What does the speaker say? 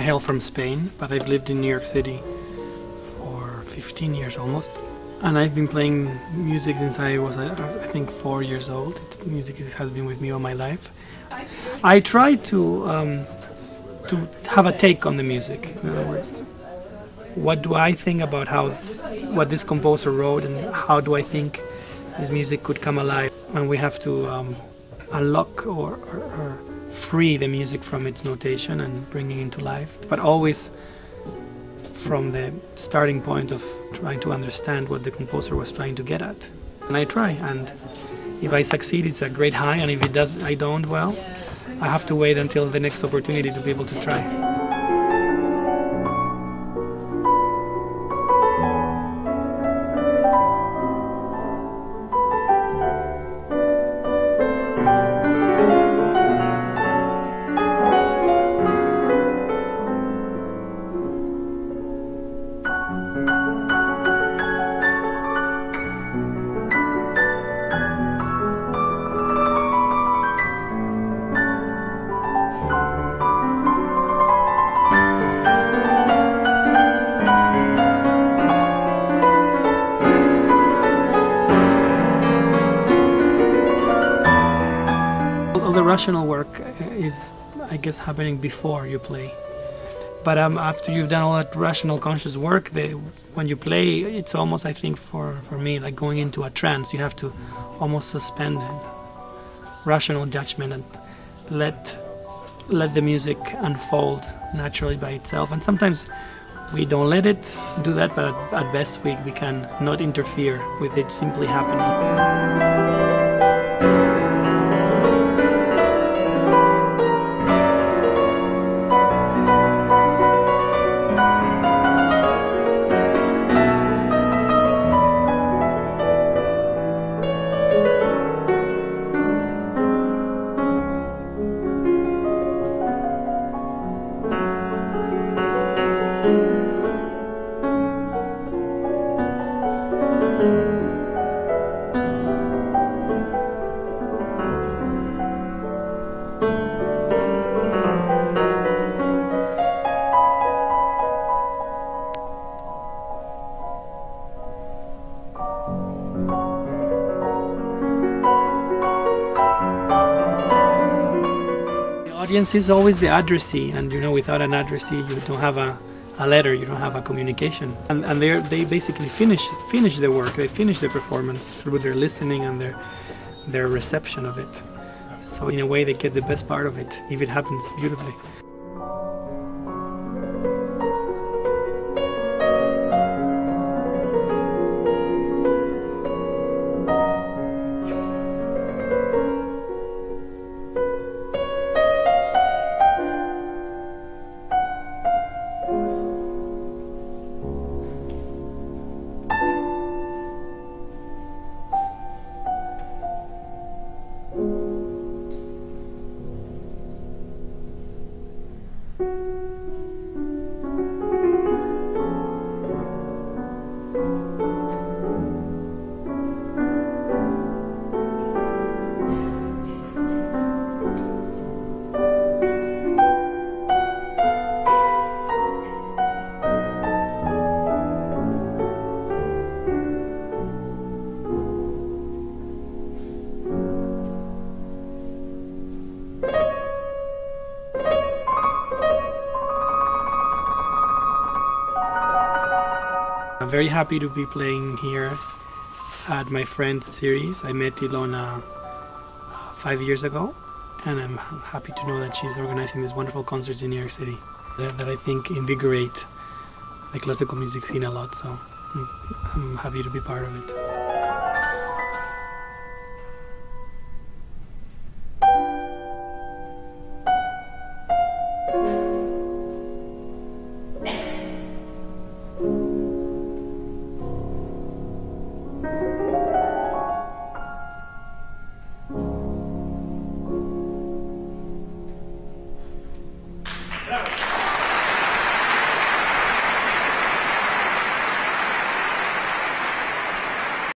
I hail from Spain, but I've lived in New York City for 15 years almost. And I've been playing music since I was, I think, four years old. It's, music has been with me all my life. I try to um, to have a take on the music. In other words, what do I think about how what this composer wrote, and how do I think this music could come alive? And we have to um, unlock or, or, or free the music from its notation and bringing it into life, but always from the starting point of trying to understand what the composer was trying to get at. And I try, and if I succeed, it's a great high, and if it does, I don't, well, I have to wait until the next opportunity to be able to try. Rational work is, I guess, happening before you play. But um, after you've done all that rational, conscious work, they, when you play, it's almost, I think, for, for me, like going into a trance. You have to almost suspend rational judgment and let let the music unfold naturally by itself. And sometimes we don't let it do that, but at best we, we can not interfere with it simply happening. Audience is always the addressee, and you know, without an addressee, you don't have a, a letter, you don't have a communication. And, and they they basically finish finish the work, they finish the performance through their listening and their their reception of it. So in a way, they get the best part of it if it happens beautifully. I'm very happy to be playing here at my friend's series. I met Ilona uh, five years ago, and I'm happy to know that she's organizing these wonderful concerts in New York City that, that I think invigorate the classical music scene a lot. So I'm, I'm happy to be part of it.